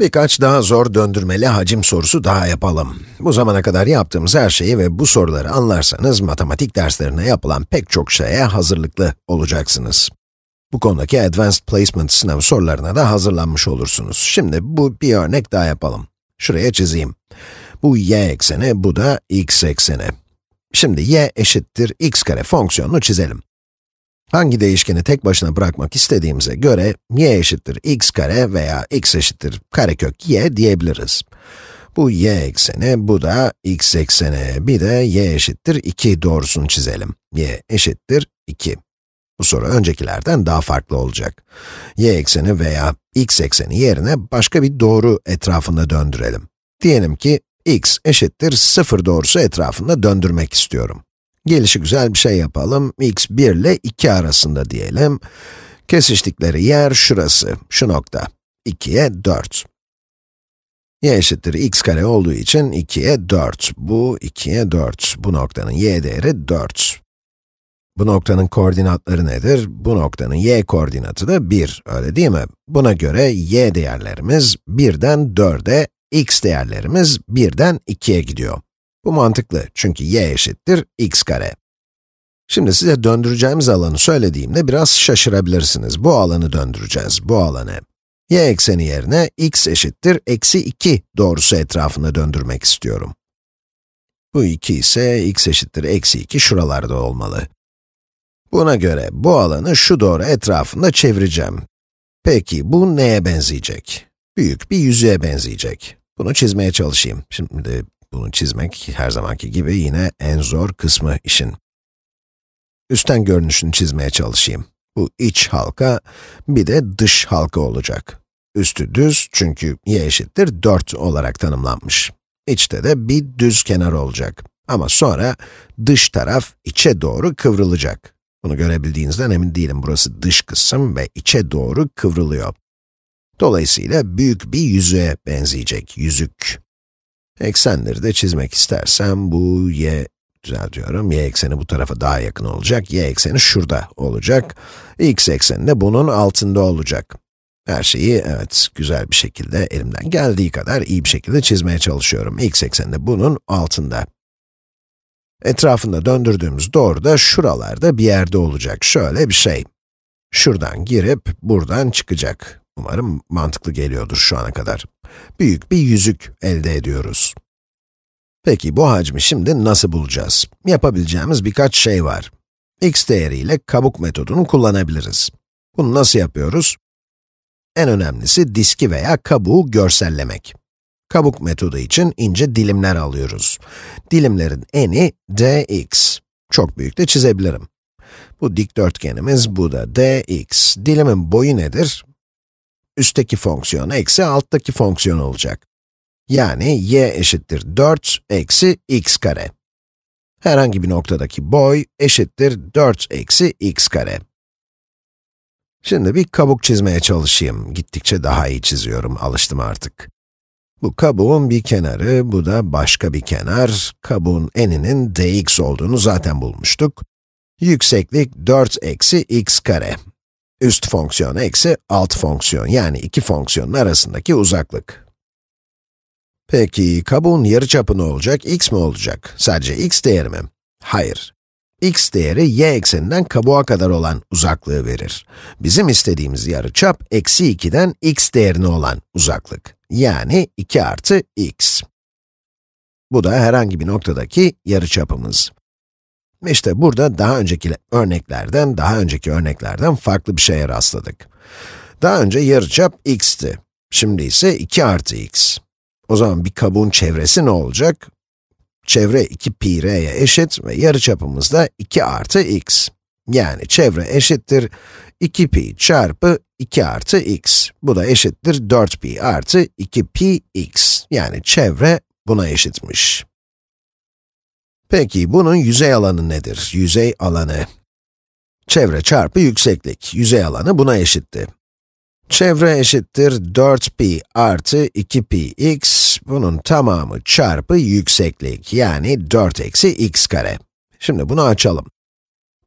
Birkaç daha zor döndürmeli hacim sorusu daha yapalım. Bu zamana kadar yaptığımız her şeyi ve bu soruları anlarsanız matematik derslerine yapılan pek çok şeye hazırlıklı olacaksınız. Bu konudaki Advanced Placement sınav sorularına da hazırlanmış olursunuz. Şimdi bu bir örnek daha yapalım. Şuraya çizeyim. Bu y ekseni, bu da x ekseni. Şimdi y eşittir x kare fonksiyonunu çizelim. Hangi değişkeni tek başına bırakmak istediğimize göre, y eşittir x kare veya x eşittir karekök y diyebiliriz. Bu y ekseni, bu da x ekseni. Bir de y eşittir 2 doğrusunu çizelim. y eşittir 2. Bu soru öncekilerden daha farklı olacak. y ekseni veya x ekseni yerine başka bir doğru etrafında döndürelim. Diyelim ki x eşittir 0 doğrusu etrafında döndürmek istiyorum. Gelişi güzel bir şey yapalım. x 1 ile 2 arasında diyelim. Kesiştikleri yer şurası, şu nokta. 2'ye 4. y eşittir x kare olduğu için 2'ye 4. Bu 2'ye 4. Bu noktanın y değeri 4. Bu noktanın koordinatları nedir? Bu noktanın y koordinatı da 1, öyle değil mi? Buna göre y değerlerimiz 1'den 4'e, x değerlerimiz 1'den 2'ye gidiyor. Bu mantıklı çünkü y eşittir x kare. Şimdi size döndüreceğimiz alanı söylediğimde biraz şaşırabilirsiniz. Bu alanı döndüreceğiz, bu alanı. y ekseni yerine x eşittir eksi 2 doğrusu etrafında döndürmek istiyorum. Bu 2 ise x eşittir eksi 2 şuralarda olmalı. Buna göre bu alanı şu doğru etrafında çevireceğim. Peki bu neye benzeyecek? Büyük bir yüzeye benzeyecek. Bunu çizmeye çalışayım. Şimdi bunu çizmek her zamanki gibi yine en zor kısmı işin. Üstten görünüşünü çizmeye çalışayım. Bu iç halka, bir de dış halka olacak. Üstü düz çünkü y eşittir 4 olarak tanımlanmış. İçte de bir düz kenar olacak. Ama sonra dış taraf içe doğru kıvrılacak. Bunu görebildiğinizden emin değilim. Burası dış kısım ve içe doğru kıvrılıyor. Dolayısıyla büyük bir yüzüğe benzeyecek, yüzük. Eksenleri de çizmek istersem bu y, düzeltiyorum, y ekseni bu tarafa daha yakın olacak, y ekseni şurada olacak, x ekseni de bunun altında olacak. Her şeyi, evet, güzel bir şekilde, elimden geldiği kadar iyi bir şekilde çizmeye çalışıyorum. x ekseni de bunun altında. Etrafında döndürdüğümüz doğru da şuralarda bir yerde olacak. Şöyle bir şey. Şuradan girip, buradan çıkacak. Umarım mantıklı geliyordur şu ana kadar. Büyük bir yüzük elde ediyoruz. Peki bu hacmi şimdi nasıl bulacağız? Yapabileceğimiz birkaç şey var. x değeriyle kabuk metodunu kullanabiliriz. Bunu nasıl yapıyoruz? En önemlisi diski veya kabuğu görsellemek. Kabuk metodu için ince dilimler alıyoruz. Dilimlerin eni dx. Çok büyük de çizebilirim. Bu dikdörtgenimiz, bu da dx. Dilimin boyu nedir? Üstteki fonksiyon eksi alttaki fonksiyon olacak. Yani y eşittir 4 eksi x kare. Herhangi bir noktadaki boy eşittir 4 eksi x kare. Şimdi bir kabuk çizmeye çalışayım. Gittikçe daha iyi çiziyorum, alıştım artık. Bu kabuğun bir kenarı, bu da başka bir kenar. Kabuğun eninin dx olduğunu zaten bulmuştuk. Yükseklik 4 eksi x kare. Üst fonksiyon eksi alt fonksiyon, yani iki fonksiyonun arasındaki uzaklık. Peki, kabuğun yarıçapı ne olacak, x mi olacak? Sadece x değeri mi? Hayır. x değeri y ekseninden kabuğa kadar olan uzaklığı verir. Bizim istediğimiz yarıçap, eksi 2'den x değerine olan uzaklık. Yani 2 artı x. Bu da herhangi bir noktadaki yarıçapımız. İşte burada daha önceki örneklerden, daha önceki örneklerden farklı bir şeye rastladık. Daha önce yarıçap x'ti. Şimdi ise 2 artı x. O zaman bir kabuğun çevresi ne olacak? Çevre 2 pi r'ye eşit ve yarıçapımız da 2 artı x. Yani çevre eşittir 2 pi çarpı 2 artı x. Bu da eşittir 4 pi artı 2 pi x. Yani çevre buna eşitmiş. Peki, bunun yüzey alanı nedir? Yüzey alanı. Çevre çarpı yükseklik. Yüzey alanı buna eşitti. Çevre eşittir 4pi artı 2pi x, bunun tamamı çarpı yükseklik, yani 4 eksi x kare. Şimdi bunu açalım.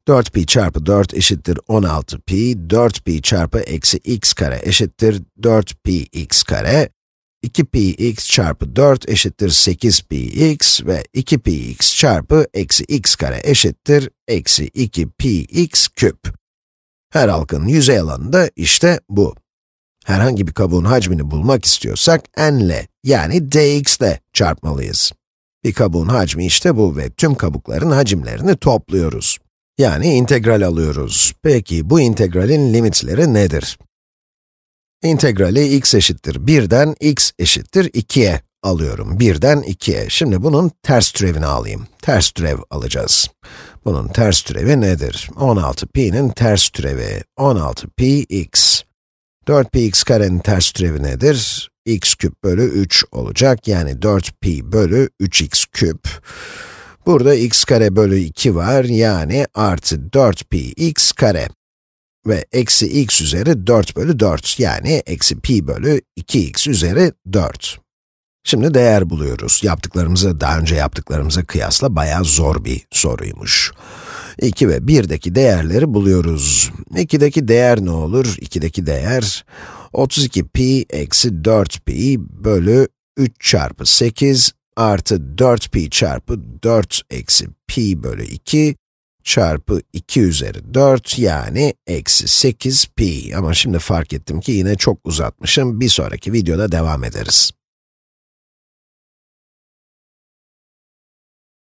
4pi çarpı 4 eşittir 16pi, 4pi çarpı eksi x kare eşittir 4pi x kare. 2px çarpı 4 eşittir 8px ve 2px çarpı eksi x kare eşittir eksi 2px küp. Her halkın yüzey alanı da işte bu. Herhangi bir kabuğun hacmini bulmak istiyorsak n ile yani dx ile çarpmalıyız. Bir kabuğun hacmi işte bu ve tüm kabukların hacimlerini topluyoruz. Yani integral alıyoruz. Peki bu integralin limitleri nedir? İntegrali x eşittir 1'den x eşittir 2'ye alıyorum. 1'den 2'ye. Şimdi bunun ters türevini alayım. Ters türev alacağız. Bunun ters türevi nedir? 16pi'nin ters türevi. 16pi x. 4px karenin ters türevi nedir? x küp bölü 3 olacak. Yani 4pi bölü 3x küp. Burada x kare bölü 2 var. Yani artı 4pi x kare ve eksi x üzeri 4 bölü 4, yani eksi pi bölü 2x üzeri 4. Şimdi değer buluyoruz. Yaptıklarımızı, daha önce yaptıklarımıza kıyasla bayağı zor bir soruymuş. 2 ve 1'deki değerleri buluyoruz. 2'deki değer ne olur? 2'deki değer 32pi eksi 4pi bölü 3 çarpı 8 artı 4pi çarpı 4 eksi pi bölü 2 çarpı 2 üzeri 4 yani eksi 8 pi. Ama şimdi fark ettim ki yine çok uzatmışım. Bir sonraki videoda devam ederiz.